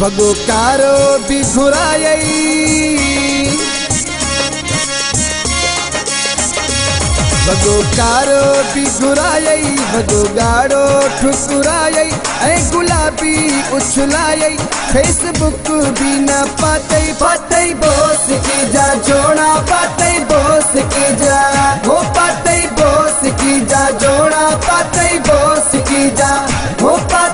भगो कारो भी घुरायई भगो कारो भी घुरायई भगो गाड़ो ठुकुरायई ऐ गुलाबी उछलायई फेसबुक भी न पातई पातई बोस की जा, जोड़ा पातई बोस की जा। हो पातई बोस की जा, जोड़ा पातई बोस की जा। हो पातई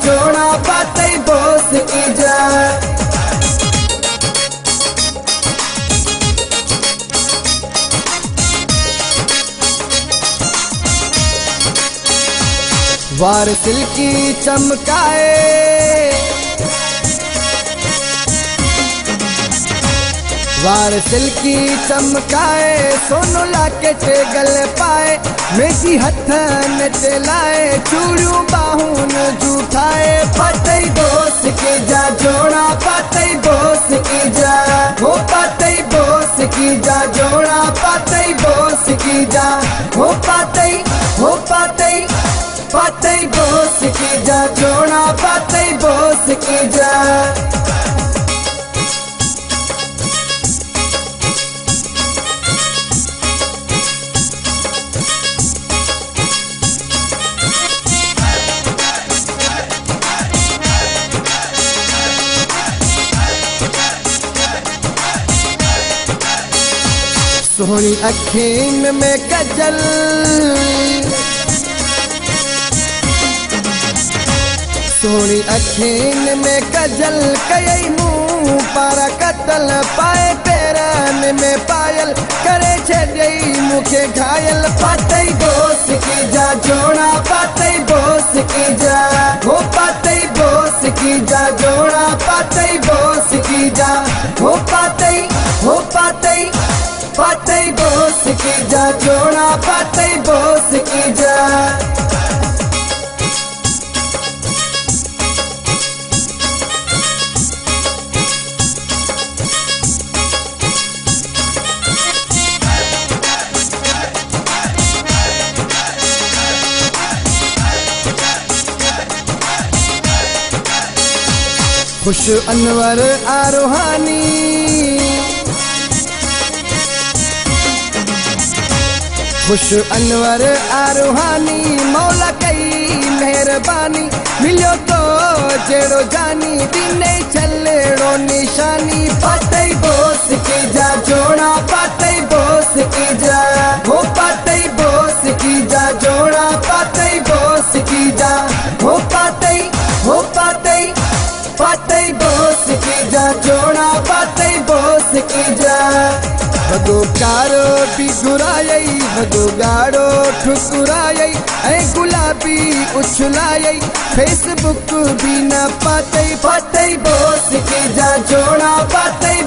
जा जोड़ा पातई बोस की जा वार सिल्की चमकाए। वार सिल्की चमकाए, सोनो लाकेट गल पाए मेसी हथन चलाए, चूड़ियों बाहुन जूठाए पातई बोस की जा, जोड़ा पातई बोस की जा। हो पातई बोस की जा, जोड़ा पातई बोस की जा। हो पातई हो पातई पातई बोस की जा सोहनी अखीन में कजल। सोहनी अखीन में कजल कई मुँह पारा कतल, पाए पेरन में पायल। करे छई मुखे घायल। पातई बोस की जा, जोड़ा पातई बोस की जा। हो पातई बोस की जा, जोड़ा पातई बोस की जा। हो पातई हो पातई पातई बोस की जा जोड़ा पातई बोस की जा। खुश अनवर आरोहानी। खुश अनवर आरोहानी मौला कई मेहरबानी। मिलियो तो जेड़ो जानी, दिने चलेड़ो निशानी। पातई बोस की जा, जोड़ा पातई बोस की जा। हो पातई बोस की जा, जोड़ा पाते बोस की जा। हो पातई हो पातई पातई बोस की जा, जोड़ा पातई बोस की जा। भगो कारो भी घुरायई भगो गाड़ो ठुकुरायई ऐ गुलाबी उछलायई। फेसबुक भी न पातई पातई बोस की जा जोड़ा पातई